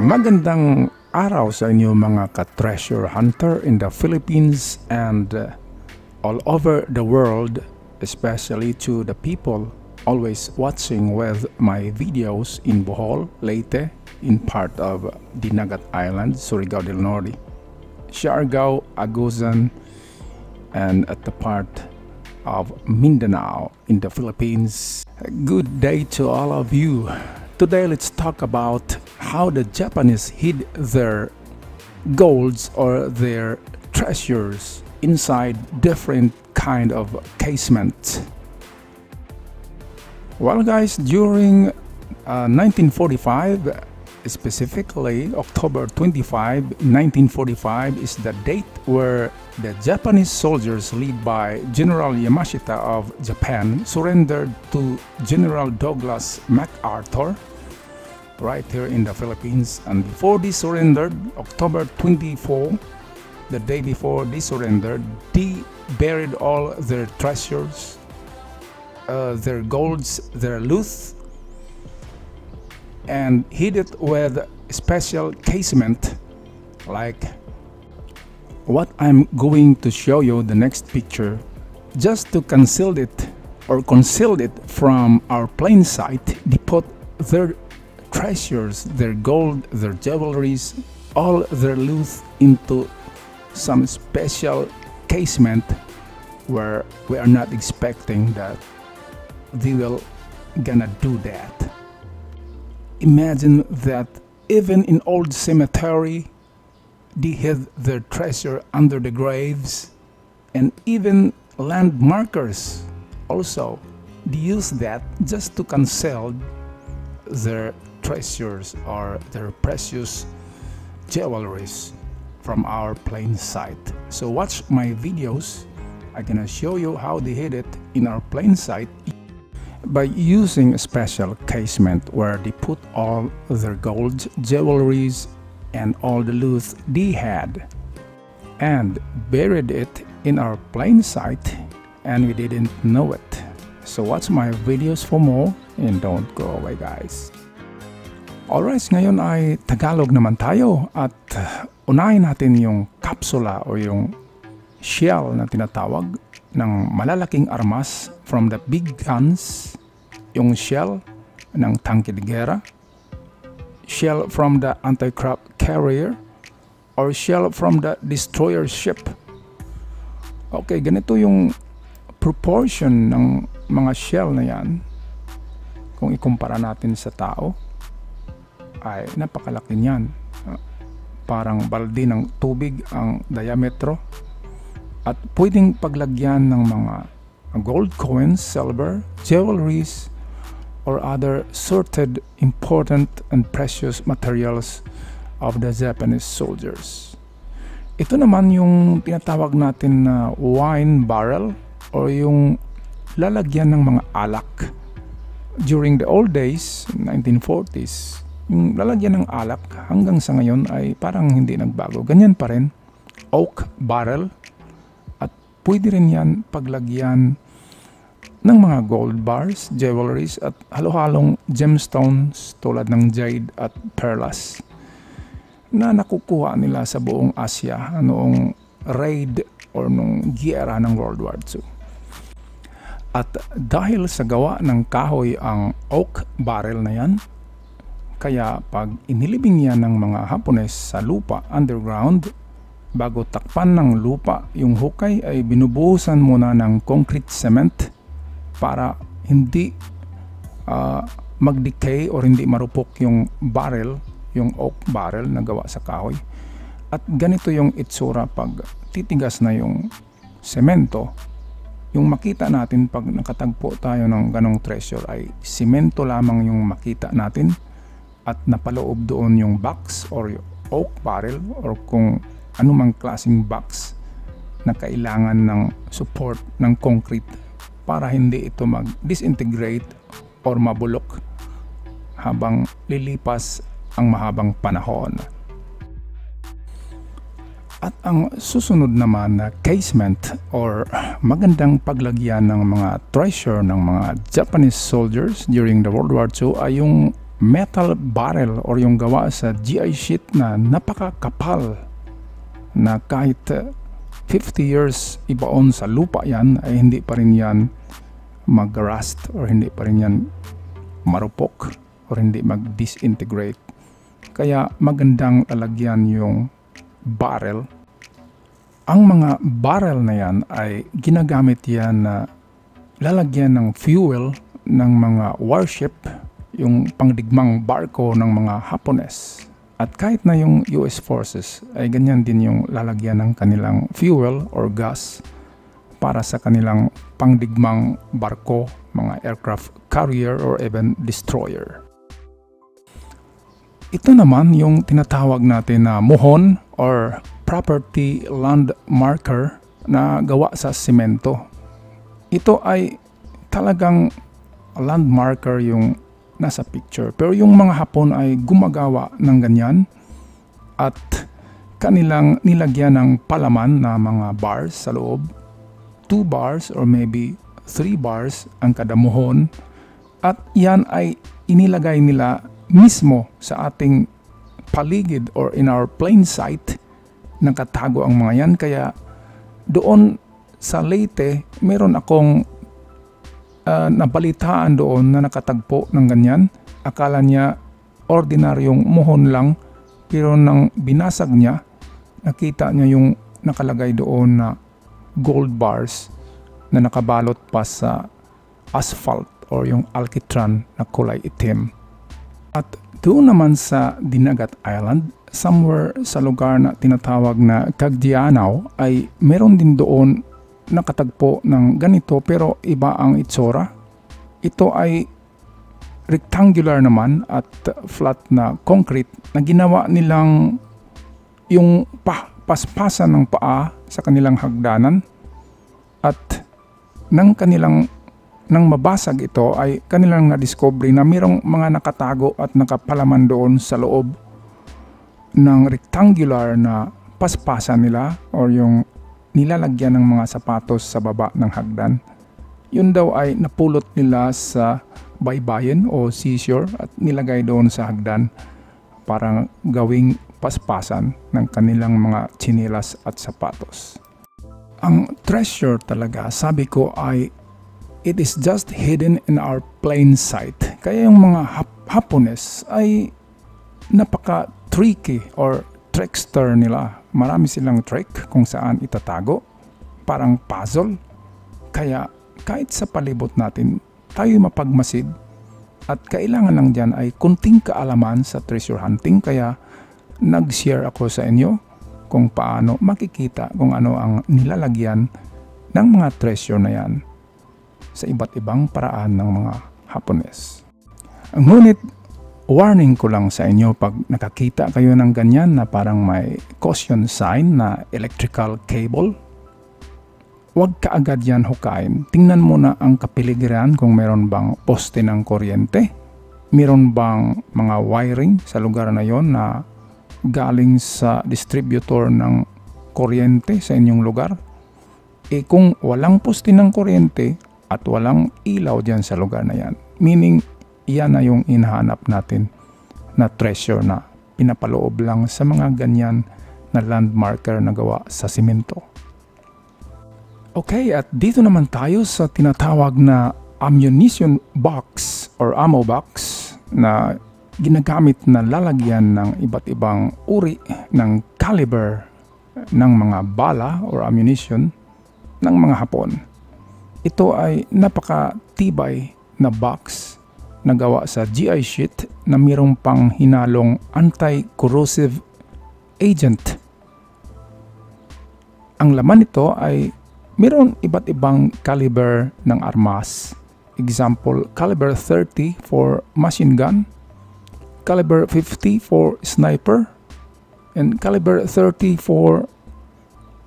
Magandang araw sa inyo mga ka-treasure hunter in the Philippines and uh, all over the world, especially to the people always watching with my videos in Bohol, Leyte, in part of Dinagat Island, Surigao del Norte, Siargao, Agusan, and at the part of Mindanao in the Philippines. Good day to all of you. Today let's talk about how the Japanese hid their golds or their treasures inside different kind of casement. Well guys, during uh, 1945, specifically October 25, 1945 is the date where the Japanese soldiers led by General Yamashita of Japan surrendered to General Douglas MacArthur right here in the Philippines. And before they surrendered October 24 the day before they surrendered they buried all their treasures uh, their golds their loot and hid it with special casement. Like what I'm going to show you the next picture just to conceal it or conceal it from our plain sight they put their treasures their gold their jewelries all their loot into some special casement where we are not expecting that they will gonna do that. Imagine that even in old cemetery, they hid their treasure under the graves, and even landmarkers also they use that just to conceal their treasures or their precious jewelries from our plain sight. So watch my videos. I'm gonna show you how they hid it in our plain sight by using a special casement where they put all their gold, jewelries, and all the loot they had, and buried it in our plain sight, and we didn't know it. So watch my videos for more and don't go away guys. Alright, ngayon ay Tagalog naman tayo at unahin natin yung kapsula o yung shell na tinatawag ng malalaking armas from the big guns, yung shell ng tanke de guerra, shell from the anti-craft carrier, or shell from the destroyer ship. Okay, ganito yung proportion ng mga shell na yan kung ikumpara natin sa tao ay napakalaki niyan. Parang balde ng tubig ang diametro at pwedeng paglagyan ng mga gold coins, silver, jewelries, or other sorted important and precious materials of the Japanese soldiers. Ito naman yung tinatawag natin na wine barrel or yung lalagyan ng mga alak. During the old days, 1940s, yung lalagyan ng alak hanggang sa ngayon ay parang hindi nagbago. Ganyan pa rin. Oak barrel Pwede rin yan paglagyan ng mga gold bars, jewelries at halo-halong gemstones tulad ng jade at perlas na nakukuha nila sa buong Asia noong raid or nung giyera ng World War II. At dahil sa gawa ng kahoy ang oak barrel na yan, kaya pag inilibing yan ng mga Hapones sa lupa underground, Bago takpan ng lupa, yung hukay ay binubuhusan muna ng concrete cement para hindi uh, mag-decay or hindi marupok yung barrel, yung oak barrel na gawa sa kahoy. At ganito yung itsura pag titigas na yung semento. Yung makita natin pag nakatagpo tayo ng ganong treasure ay simento lamang yung makita natin at napaloob doon yung box or oak barrel or kung anumang klaseng box na kailangan ng support ng concrete para hindi ito mag-disintegrate or mabulok habang lilipas ang mahabang panahon. At ang susunod naman na casement or magandang paglagyan ng mga treasure ng mga Japanese soldiers during the World War II ay yung metal barrel or yung gawa sa GI sheet na napakakapal na kahit uh, 50 years ibaon sa lupa yan ay hindi pa rin yan mag-rust or hindi pa rin yan marupok or hindi mag-disintegrate. Kaya magandang lalagyan yung barrel. Ang mga barrel na yan ay ginagamit yan na lalagyan ng fuel ng mga warship, yung pangdigmang barko ng mga Hapones. At kahit na yung US forces ay ganyan din yung lalagyan ng kanilang fuel or gas para sa kanilang pangdigmang barko, mga aircraft carrier or even destroyer. Ito naman yung tinatawag natin na muhon or property land marker na gawa sa simento. Ito ay talagang land marker yung nasa picture. Pero yung mga Hapon ay gumagawa ng ganyan at kanilang nilagyan ng palaman na mga bars sa loob. Two bars or maybe three bars ang kada muhon at yan ay inilagay nila mismo sa ating paligid or in our plain sight nakatago ang mga yan kaya doon sa Leyte meron akong uh, nabalitaan doon na nakatagpo ng ganyan akala niya ordinaryong muhon lang pero nang binasag niya nakita niya yung nakalagay doon na gold bars na nakabalot pa sa asphalt or yung alkitran na kulay itim. At doon naman sa Dinagat Island, somewhere sa lugar na tinatawag na Cagdianaw ay meron din doon nakatagpo ng ganito pero iba ang itsura. Ito ay rectangular naman at flat na concrete na ginawa nilang yung pa paspasan ng paa sa kanilang hagdanan at ng kanilang nang mabasag ito ay kanilang na-discovery na mayroong mga nakatago at nakapalaman doon sa loob ng rectangular na paspasan nila or yung nilalagyan ng mga sapatos sa baba ng hagdan. Yun daw ay napulot nila sa baybayin o seashore at nilagay doon sa hagdan para gawing paspasan ng kanilang mga chinilas at sapatos. Ang treasure talaga, sabi ko ay it is just hidden in our plain sight. Kaya yung mga hap Hapones ay napaka-tricky or trickster nila. Marami silang trick kung saan itatago. Parang puzzle. Kaya kahit sa palibot natin, tayo mapagmasid at kailangan lang dyan ay kunting kaalaman sa treasure hunting kaya nag-share ako sa inyo kung paano makikita kung ano ang nilalagyan ng mga treasure na yan sa iba't ibang paraan ng mga Hapones. Ngunit warning ko lang sa inyo pag nakakita kayo ng ganyan na parang may caution sign na electrical cable, huwag ka agad yan hukain. Tingnan mo na ang kapiligiran kung meron bang poste ng kuryente, meron bang mga wiring sa lugar na yon na galing sa distributor ng kuryente sa inyong lugar. E kung walang poste ng kuryente, at walang ilaw dyan sa lugar na yan. Meaning, iyan na yung inahanap natin na treasure na pinapaloob lang sa mga ganyan na landmarker na gawa sa simento. Okay, at dito naman tayo sa tinatawag na ammunition box or ammo box na ginagamit na lalagyan ng iba't ibang uri ng caliber ng mga bala or ammunition ng mga Hapon. Ito ay napaka-tibay na box na gawa sa GI sheet na mayroong pang hinalong anti-corrosive agent. Ang laman nito ay mayroon iba't ibang caliber ng armas. Example, caliber 30 for machine gun, caliber 50 for sniper, and caliber 30 for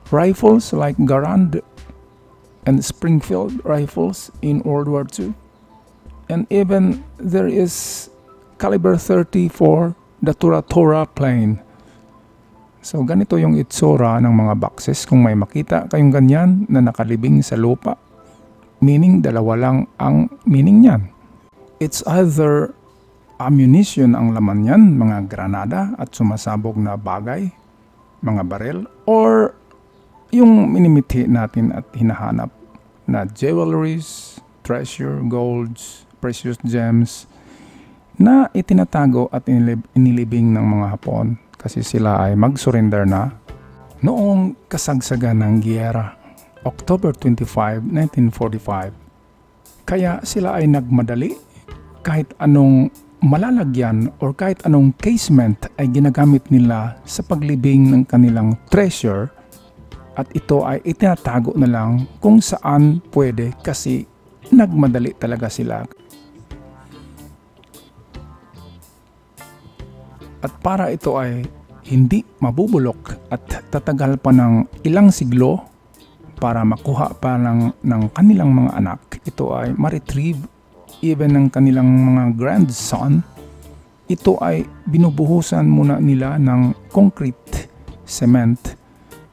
rifles like Garand and Springfield rifles in World War II. And even there is caliber 30 for the Tora Tora plane. So ganito yung itsura ng mga boxes kung may makita kayong ganyan na nakalibing sa lupa. Meaning dalawa lang ang meaning niyan. It's either ammunition ang laman yan, mga granada at sumasabog na bagay, mga barel, or yung minimithi natin at hinahanap na jewelries, treasure, golds, precious gems na itinatago at inilib- inilibing ng mga Hapon kasi sila ay mag-surrender na noong kasagsagan ng giyera, October 25, 1945. Kaya sila ay nagmadali kahit anong malalagyan or kahit anong casement ay ginagamit nila sa paglibing ng kanilang treasure at ito ay itinatago na lang kung saan pwede kasi nagmadali talaga sila. At para ito ay hindi mabubulok at tatagal pa ng ilang siglo para makuha pa ng, ng kanilang mga anak, ito ay ma-retrieve even ng kanilang mga grandson, ito ay binubuhusan muna nila ng concrete cement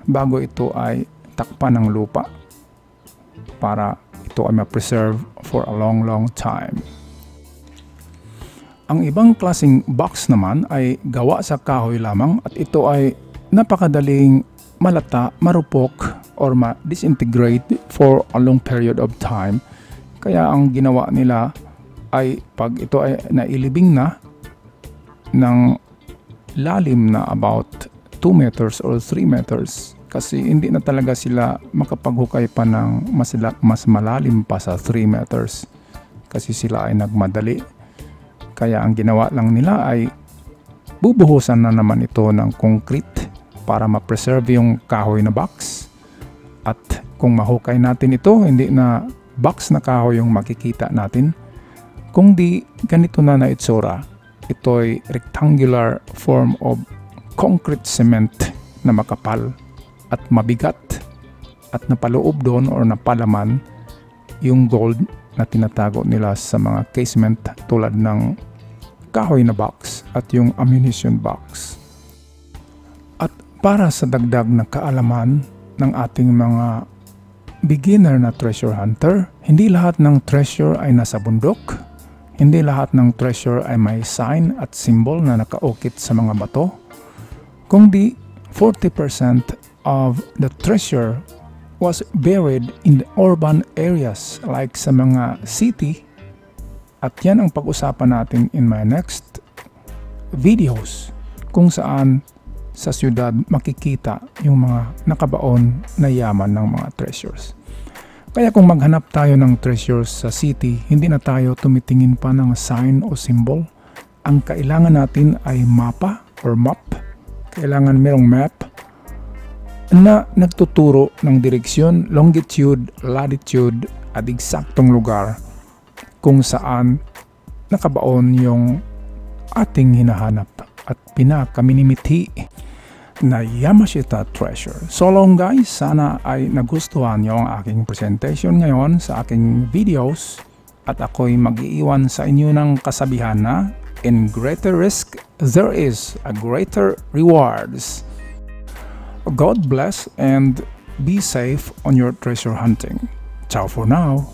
bago ito ay takpan ng lupa para ito ay ma-preserve for a long long time. Ang ibang klasing box naman ay gawa sa kahoy lamang at ito ay napakadaling malata, marupok, or ma-disintegrate for a long period of time. Kaya ang ginawa nila ay pag ito ay nailibing na ng lalim na about 2 meters or 3 meters kasi hindi na talaga sila makapaghukay pa ng mas, mas malalim pa sa 3 meters kasi sila ay nagmadali kaya ang ginawa lang nila ay bubuhusan na naman ito ng concrete para ma-preserve yung kahoy na box. At kung mahukay natin ito, hindi na box na kahoy yung makikita natin. Kung di ganito na na itsura, ito ay rectangular form of concrete cement na makapal at mabigat at napaloob doon or napalaman yung gold na tinatago nila sa mga casement tulad ng kahoy na box at yung ammunition box. At para sa dagdag na kaalaman ng ating mga beginner na treasure hunter, hindi lahat ng treasure ay nasa bundok. Hindi lahat ng treasure ay may sign at symbol na nakaukit sa mga bato. Kundi 40% of the treasure was buried in the urban areas like sa mga city at yan ang pag-usapan natin in my next videos kung saan sa syudad makikita yung mga nakabaon na yaman ng mga treasures. Kaya kung maghanap tayo ng treasures sa city, hindi na tayo tumitingin pa ng sign o symbol. Ang kailangan natin ay mapa or map. Kailangan merong map na nagtuturo ng direksyon, longitude, latitude at eksaktong lugar kung saan nakabaon yung ating hinahanap at pinakaminimithi na Yamashita Treasure. So long guys, sana ay nagustuhan nyo ang aking presentation ngayon sa aking videos at ako'y mag-iiwan sa inyo ng kasabihan na In greater risk, there is a greater rewards. God bless and be safe on your treasure hunting. Ciao for now.